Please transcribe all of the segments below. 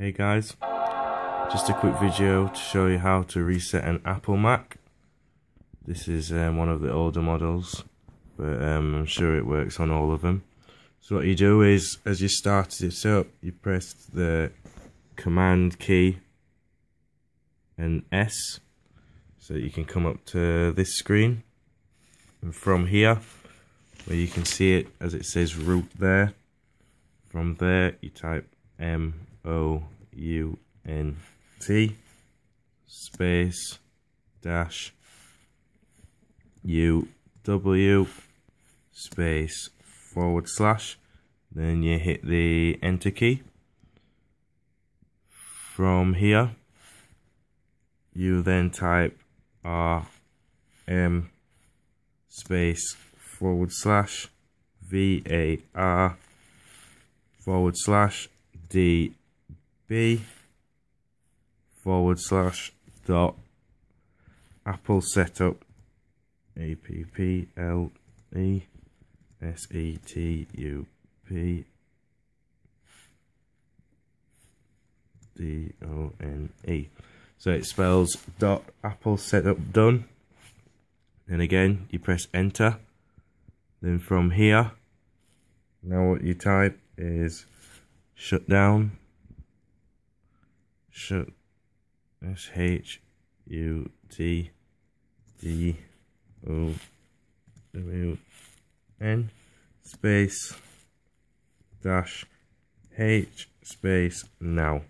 Hey guys, just a quick video to show you how to reset an Apple Mac. This is um, one of the older models, but um, I'm sure it works on all of them. So what you do is, as you start it up, you press the Command key and S, so you can come up to this screen. And from here, where you can see it as it says root there, from there you type M O U N. T space dash U W space forward slash. Then you hit the enter key. From here you then type R M space forward slash V A R forward slash D B forward slash dot Apple setup A P P L E S E T U P D O N E. So it spells dot Apple setup done. And again, you press enter. Then from here, now what you type is shut down shut S H U T D O W N space dash H space now.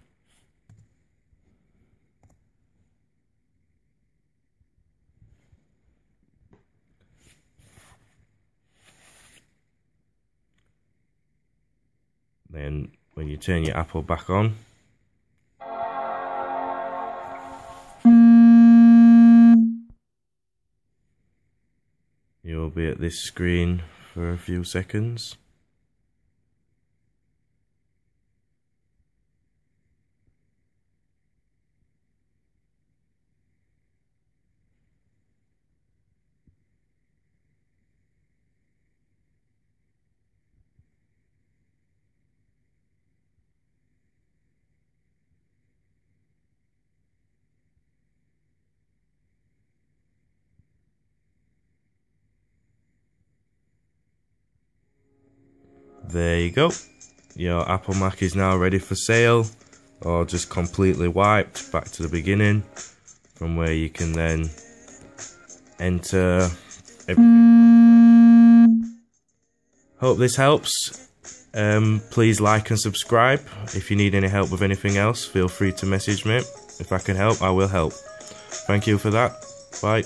Then when you turn your Apple back on, you'll be at this screen for a few seconds. There you go. Your Apple Mac is now ready for sale or just completely wiped back to the beginning from where you can then enter. Hope this helps. Um, please like and subscribe. If you need any help with anything else, feel free to message me. If I can help, I will help. Thank you for that. Bye.